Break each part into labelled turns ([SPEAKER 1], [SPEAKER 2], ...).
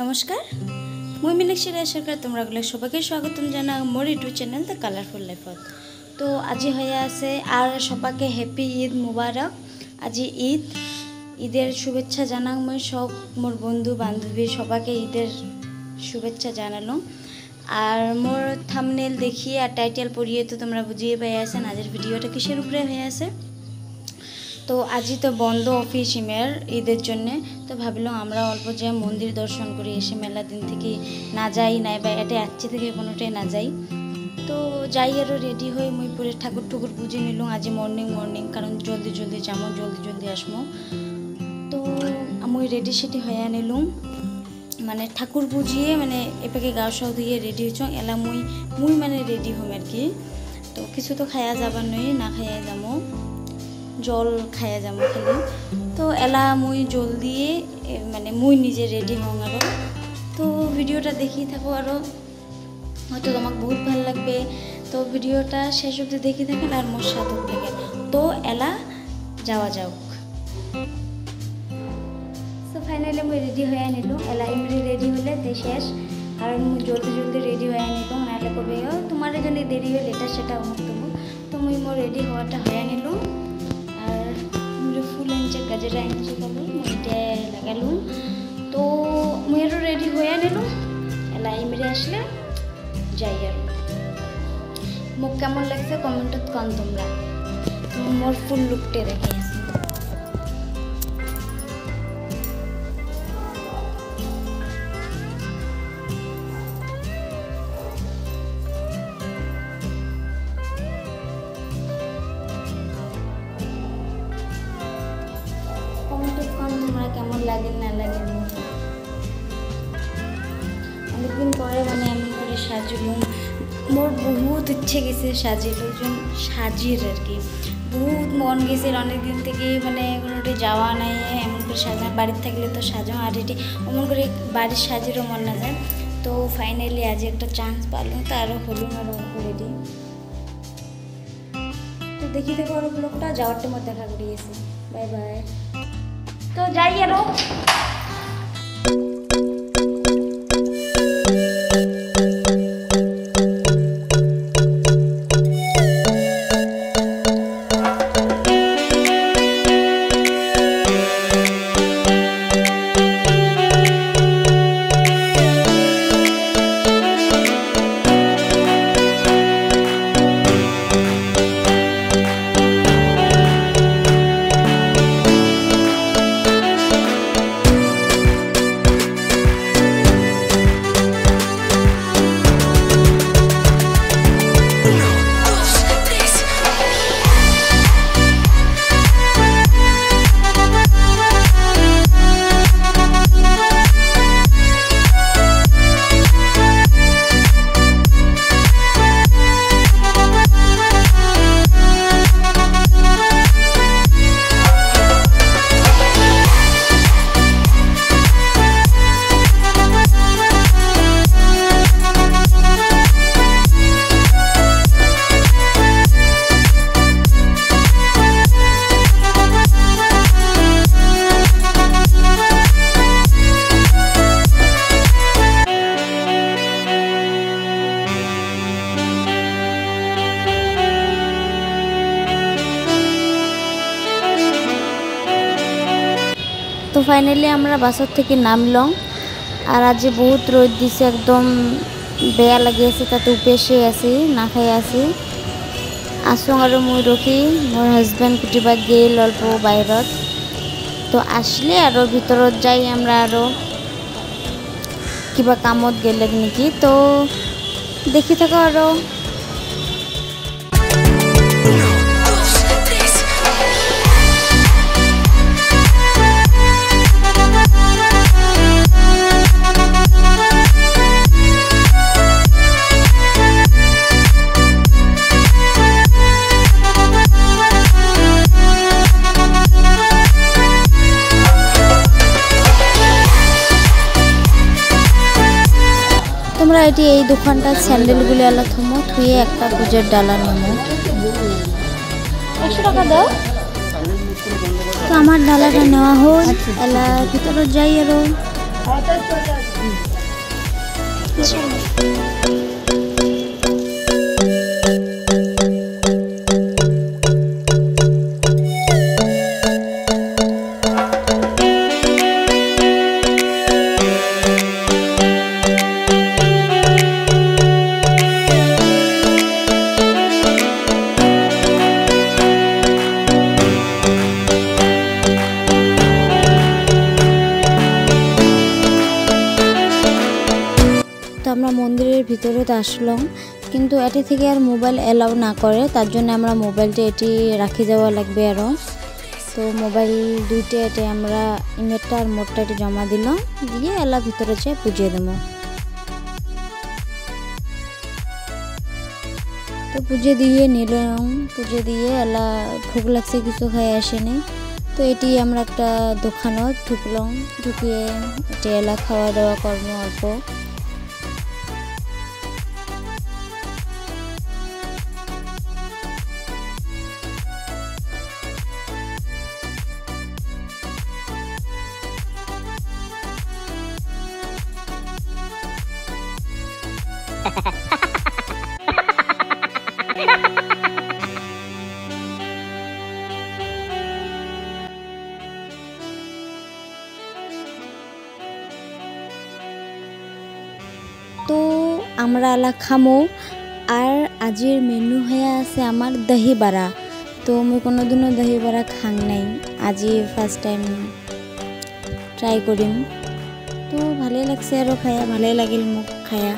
[SPEAKER 1] নমস্কার। মই রায় সরকার তোমরা গলে সবাইকে স্বাগতম জানা মোর ইউটিউব চ্যানেল দ্য কালারফুল লাইফত তো আজি হয়ে আছে আর সবাইকে হ্যাপি ঈদ মুবারক। আজি ঈদ, ঈদের শুভেচ্ছা জানাক মই সব মোর বন্ধু বান্ধবী সবাইকে ঈদের শুভেচ্ছা জানালো আর মোর থামনেল দেখি আর টাইটেল পড়িয়ে তো তোমরা বুঝিয়ে পেয়ে আছেন। আজের ভিডিওটা কিসের উপরে হয়ে আছে? তো আজি তো বন্ধ অফিস ইমের ঈদের জন্যে। তো ভাবলাম আমরা অল্প যে মন্দির দর্শন করি, এসে মেলা দিন থেকে না যাই, নাই বা এটা আজকে থেকে কোনোটাই না যাই। তো যাই আরও রেডি হয়ে মুই পরে ঠাকুর ঠুকুর পুজো নিলাম আজ মর্নিং মর্নিং কারণ জলদি জলদি যাব, জলদি জলদি আসমো তো মুই রেডি সেটি হয়ে নিলুম। মানে ঠাকুর বুঝিয়ে মানে এপাকে গাও সহ দিয়ে রেডি হয়েছ, এলা মুই মুই মানে রেডি হম আর কি। তো কিছু তো খায়া যাবার নই না খাইয়া যাব। জল খাইয়া যাব খালি তো এলা মুই জল দিয়ে মানে মুই নিজে রেডি হং আরও। তো ভিডিওটা দেখি থাকো আরও। হয়তো তোমাকে বহুত ভালো লাগবে। তো ভিডিওটা শেষ অবধি দেখি থাকেন আর মোর সাথে থাকেন তো এলা, যাওয়া যাওক। সো ফাইনালি মুই রেডি হয়ে নিলো এলা এমনি রেডি হলে তে শেষ। কারণ মুই জলদি জলদি রেডি হয়ে নিলো নাহলে কবে তোমার জন্য দেরি হলে এটা সেটা অমুক তো মুই মোর রেডি হওয়াটা হয়ে আনছে গাজরা আনছে গেল মুইটা লাগালুম তো আৰু রেডি হয়ে নিল এলা মেরে আসলে যাই আর মোক কেমন লাগছে কমেন্টত কন তোমরা মোর ফুল লুকটে দেখে সাজিল ওই জন্য সাজির আর কি। বহুত মন গেছে অনেকদিন থেকে মানে কোনোটি যাওয়া নাই, এমন করে সাজা বাড়ির থাকলে তো সাজা আর এটি এমন করে বাড়ির সাজিরও মন না যায়। তো ফাইনালি আজ একটা চান্স পারলাম তো আরও হলুম আরও রেডি তো দেখি দেখো আরও ব্লগটা যাওয়ার টাইমে দেখা করিয়েছি। বাই বাই তো যাই আরও। ফাইনালি আমরা বাসর থেকে নামলাম। আর আজ বহুত রোদ দিছে, একদম বেয়া লাগি আছে, তাতে উপেসে আছি, না খাই আছি। আসুন আৰু মই ৰখি মোৰ হাজবেণ্ড কুটিবা গেল অল্প বাহিৰত। তো আসলে আৰু ভিতৰত যাই আমরা আৰু কিবা কামত গেলে নেকি, তো দেখি থাকো আৰু তোমরা এটি এই দোকানটা স্যান্ডেলগুলি আলা থমো থুয়ে একটা পুজোর ডালা নেমো টাকা দাও। তো আমার ডালাটা নেওয়া হোক এলা ভিতরে যাই আরও। ভিতরে আসলাম, কিন্তু এটি থেকে আর মোবাইল এলাও না করে, তার জন্য আমরা মোবাইলটা এটি রাখি যাওয়া লাগবে আরও তো মোবাইল দুইটা, এটি আমরা ইমেটটা আর মোটটা এটি জমা দিলাম, দিয়ে এলা ভিতরে যেয়ে পুজিয়ে দেবো। তো পুজো দিয়ে নিলাম পুজো দিয়ে এলা ভোগ লাগছে, কিছু খাই আসেনি। তো এটি আমরা একটা দোকানত ঢুকলাম, ঢুকিয়ে এটি এলা খাওয়া দাওয়া করব অল্প। তো আমরা আলা খামো। আর আজির মেনু হয়ে আছে আমার দহি বাড়া তো মই কোনোদিনও দহি বাড়া খাং নাই। আজি ফার্স্ট টাইম ট্রাই করিম তো ভালে লাগছে আৰু খায়া ভালে লাগিল মোক খায়া।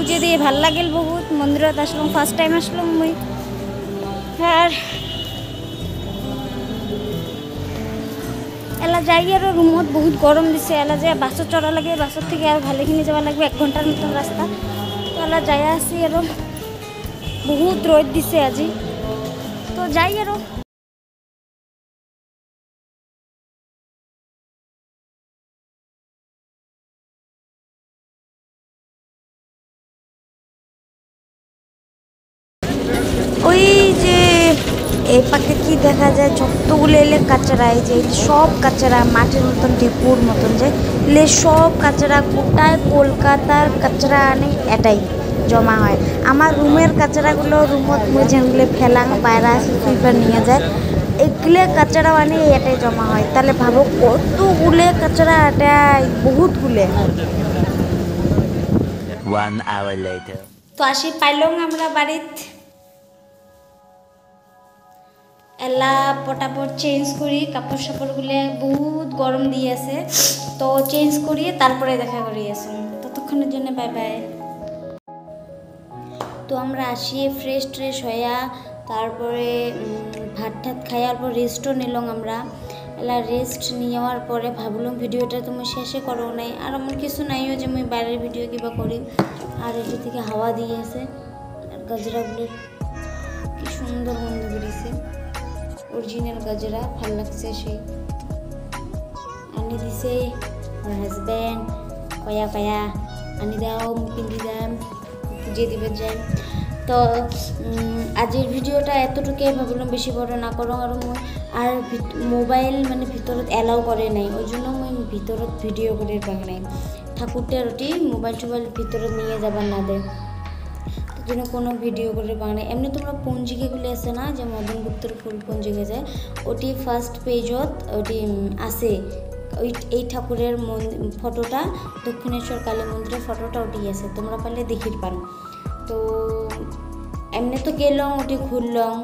[SPEAKER 1] পুজো দিয়ে ভালো লাগিল বহুত। মন্দিৰত আসলাম ফার্স্ট টাইম আসলাম মুই। আর এলা যাই আৰু ৰুমত বহুত গৰম দিছে। এলা যে বাছত চড়া লাগে, বাছত থেকে আৰু ভালেখিনি যাব লাগিব, এক ঘণ্টাৰ মতন ৰাস্তা। তো এলা যাই আছি আৰু। বহুত ৰ'দ দিছে আজি। তো যাই আৰু। ওই যে এই পাকে কি দেখা যায়? যতগুলো এলে কাচরা এই যে সব কাচরা মাটির মতন ঢেকুর মতন যে এলে সব কাচরা গোটায় কলকাতার কাচরা আনে এটাই জমা হয়। আমার রুমের কাচরাগুলো রুমত মুই যেগুলো ফেলাং বাইরে আসি সুইপার নিয়ে যায় এগুলো কাচরা আনে এটাই জমা হয়। তাহলে ভাবো কতগুলো কাচরা এটাই বহুতগুলো।
[SPEAKER 2] Hour later.
[SPEAKER 1] তো আসি পাইলং আমরা বাড়িত। এলা পটাপট চেঞ্জ করি, কাপড় সাপড়গুলো বহুত গরম দিয়ে আছে। তো চেঞ্জ করি, তারপরে দেখা করি আসুন। ততক্ষণের জন্য বাই বাই তো আমরা আসি ফ্রেশ ট্রেশ হইয়া, তারপরে ভাত ঠাত খাইয়ার পর রেস্টও নিলাম আমরা। এলা রেস্ট নেওয়ার পরে ভাবলাম ভিডিওটা তুমি শেষে করো নাই। আর এমন কিছু নাইও যে আমি বাইরের ভিডিও কিবা করি। আর এটি থেকে হাওয়া দিয়ে আছে, আর গাজরাগুলো কি সুন্দর গন্ধ বেরিয়েছে। অরিজিনাল গাজরা, ভালো লাগছে সেই। আনি দিছে আমার হাজব্যান্ড কয়া কয়া, আনি দাও পিন্ধি যাম পুজো দিবে যাই তো আজির ভিডিওটা এতটুকু ভাবলাম বেশি বড় না করো আর মই আর মোবাইল মানে ভিতৰত এলাও কৰে নাই, ওই জন্য মই ভিতৰত ভিডিও করে পাক নাই। ঠাকুরটা রুটি মোবাইল টোবাইল ভিতৰত নিয়ে যাবার না দেয় জন্য কোনো ভিডিও করে বানাই এমনি তোমরা পঞ্জিকাগুলি আছে না, যে মদন গুপ্তর ফুল পঞ্জিকা যায় ওটি ফার্স্ট পেজত ওটি আছে। ওই, এই ঠাকুরের ফটোটা, দক্ষিণেশ্বর কালী মন্দিরের ফটোটা ওটি আছে, তোমরা পারলে দেখির পারো। তো, এমনি তো গেলং ওটি ঘুরলং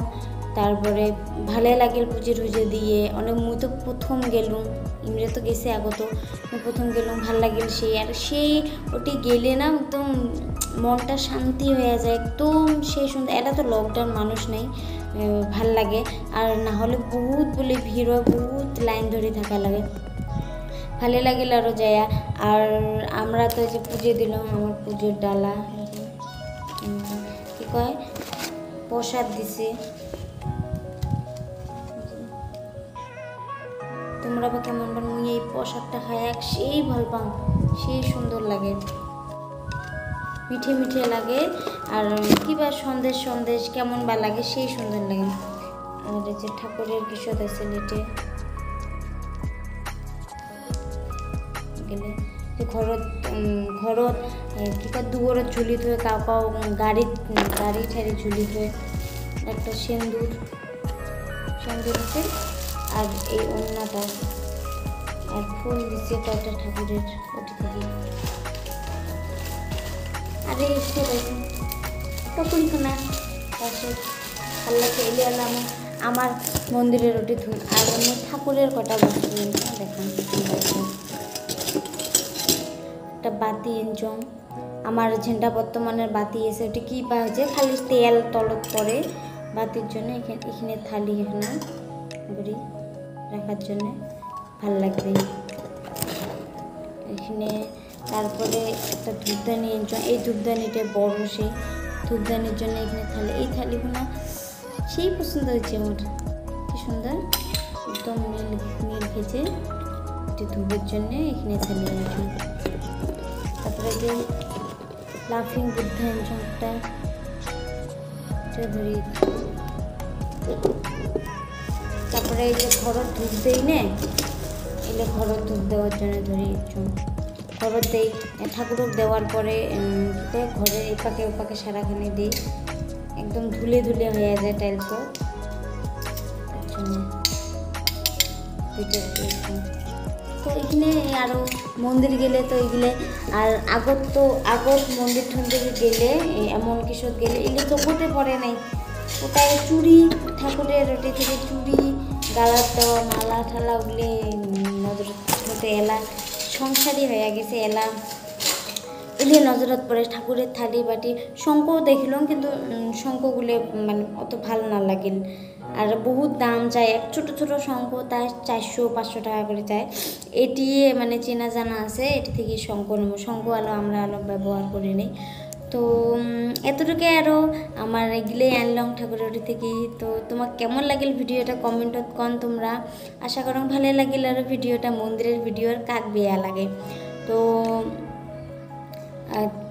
[SPEAKER 1] তারপরে ভালে লাগিল পুজো টুজো দিয়ে। অনেক, মুই তো প্রথম গেলুম, ইমরে তো গেছে আগত প্রথম গেলুম, ভালো লাগিল সেই। আর সেই ওটি গেলে না একদম মনটা শান্তি হয়ে যায়, একদম সেই সুন্দর এটা তো লকডাউন মানুষ নেই ভালো লাগে। আর না হলে বহুত বলে ভিড় হয়, বহুত লাইন ধরে থাকা লাগে। ভালো লাগিল আরও যায়া। আর আমরা তো যে পুজো দিলাম, আমার পুজোর ডালা। কি কয়? প্রসাদ দিছে। তোমরা বা কেমন মুই এই প্রসাদটা খাই, এক সেই ভালো পাও, সেই সুন্দর লাগে। মিঠে মিঠে লাগে। আর কিবা সন্দেশ সন্দেশ কেমন বা লাগে সেই সুন্দর লাগে। আর যে ঠাকুরের কিশোর আছে লিটে। গেলে যে ঘৰত উম, ঘৰত এ, কি কয় দুৱৰত ঝুলি থৈ কাও কাও গাড়ীত উম, গাড়ী ঠাড়ি ঝুলি থৈ একটা সেন্দুর সেন্দুর আছে। আর এই অন্যটা আর ফুল দিচ্ছে কয়েকটা ঠাকুরের ওটি থেকে আরে, এসে দেখো টকুনখানা পাশে আল্লাহকে এলে আল্লাহ আমার- মন্দিরের ওটি ধুন, আর অন্য ঠাকুরের কটা বস্তু দেখান। একটা বাতি এনচং আমার ঝেন্ডা বর্তমানের বাতি এসে ওটি কী পা হয়েছে? খালি তেল তলত পরে বাতির জন্য এখানে এখানে থালি এখানে ঘুরি রাখার জন্য। ভালো লাগবে এখানে তারপরে একটা ধূপদানি এনচং এই ধূপদানিটা বড় সেই ধূপদানির জন্য এখানে থালি, এই থালিগুলো সেই পছন্দ হয়েছে আমার। কি সুন্দর। একদম নীল নীল ভেজে এটি ধূপের জন্য এখানে থালি তারপরে যে লাফিং বুদ্ধ একটা এটা ধরি। তারপরে এই যে ঘরত ধূপ দেই নে এলে ঘরত ধূপ দেওয়ার জন্য ধরি ঘরত দেই ঠাকুরক দেওয়ার পরে ঘরে এই পাকে ও পাকে সারাখানি দিই। একদম ধুলে ধুলে হয়ে যায় তার জন্য তো এখানে আরও মন্দির গেলে তো এগুলো, আর আগত তো আগত মন্দির টন্দিরে গেলে এমন কিছু গেলে, এগুলো তো চোখতে পড়ে নাই। ওটাই চুড়ি, ঠাকুরের ওটি থেকে চুড়ি, গালার দেওয়া, মালা ঠালা ওগুলি নজর মধ্যে এলা। সংসারই হয়ে গেছে, এলা। এলে নজরত পড়ে, ঠাকুরের থালি বাটি শঙ্কও দেখিলাম, কিন্তু শঙ্কগুলো মানে অত ভালো না লাগিল। আর বহুত দাম চায় এক ছোট ছোট শঙ্ক তাই চারশো, পাঁচশো টাকা করে চায় এটি মানে চেনা জানা আছে, এটি থেকে শঙ্খ নেব। শঙ্খ আলো আমরা আলো ব্যবহার করে নিই। তো এতটুকু আরও আমার এগুলোই আনলাম ঠাকুরের থেকে তো, তোমার কেমন লাগিল ভিডিওটা? কমেন্টত কন তোমরা। আশা করো ভালো লাগিল আর ভিডিওটা, মন্দিরের ভিডিওর কাক বেয়া লাগে। তো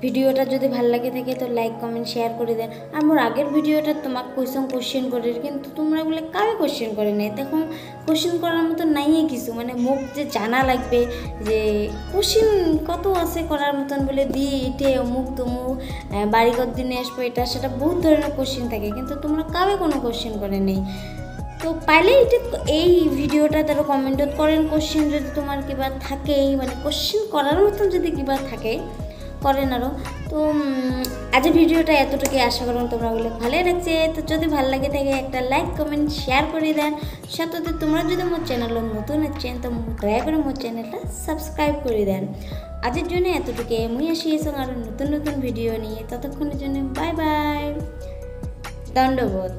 [SPEAKER 1] ভিডিওটা যদি ভালো লাগে থাকে তো লাইক কমেন্ট শেয়ার করে দেন। আর মোর আগের ভিডিওটা তোমাকে কোয়েশন কোশ্চেন করে, কিন্তু তোমরা বলে কাবে কোশ্চেন করে নেই? দেখো কোশ্চেন করার মতো নাই কিছু মানে মুখ যে জানা লাগবে যে কোশ্চেন কত আছে করার মতন বলে দি ইটে অমুক তমুক বাড়িঘর দিনে আসব এটা, সেটা বহুত ধরনের কোশ্চেন থাকে, কিন্তু তোমরা কাবে কোনো কোশ্চেন করে নেই? তো পাইলে এটা এই ভিডিওটা তারা কমেন্টত করেন কোশ্চেন যদি তোমার কিবা থাকে মানে কোশ্চেন করার মতন যদি কিবা থাকে করেন আরও তো উম, আজ ভিডিওটা এতটুকু আশা করুন তোমরা বলে ভালোই লাগছে। তো যদি ভালো লাগে থাকে একটা লাইক কমেন্ট শেয়ার করে দেন। সাথে তোমরা যদি মোর চ্যানেল নতুন আছেন তো দয়া করে মোর চ্যানেলটা সাবস্ক্রাইব করে দেন। আজের জন্য এতটুকু মুই আসি এসে আরও নতুন নতুন ভিডিও নিয়ে। ততক্ষণের জন্য বাই বাই দণ্ডবোধ।